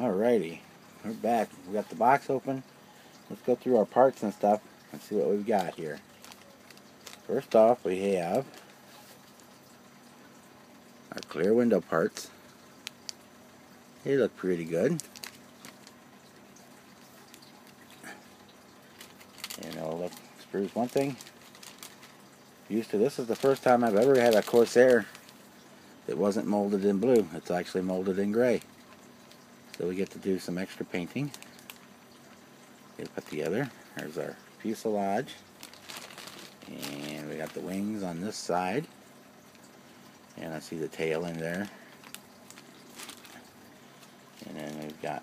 Alrighty, we're back. We got the box open. Let's go through our parts and stuff and see what we've got here. First off, we have our clear window parts. They look pretty good. You know, sprues one thing. Used to, this is the first time I've ever had a Corsair that wasn't molded in blue. It's actually molded in gray. So we get to do some extra painting. Get put together. There's our fuselage. And we got the wings on this side. And I see the tail in there. And then we've got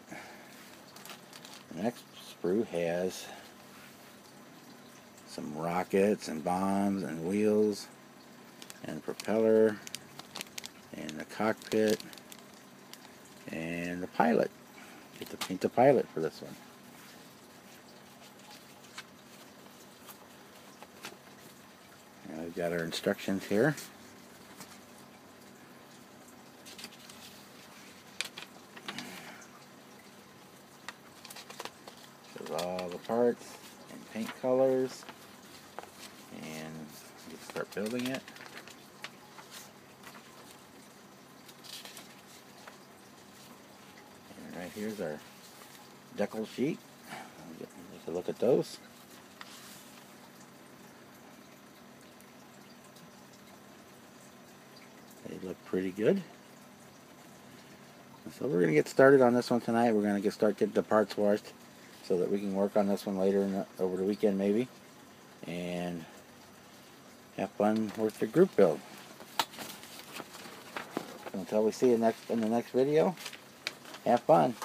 the next sprue has some rockets and bombs and wheels and propeller and the cockpit and the pilot. Get to paint the pilot for this one. And we've got our instructions here. Shows all the parts and paint colors. And start building it. And right here's our decal sheet. Take a look at those. They look pretty good. So we're going to get started on this one tonight. We're going to get start getting the parts washed so that we can work on this one later the, over the weekend maybe. And have fun with the group build. Until we see you next in the next video, have fun.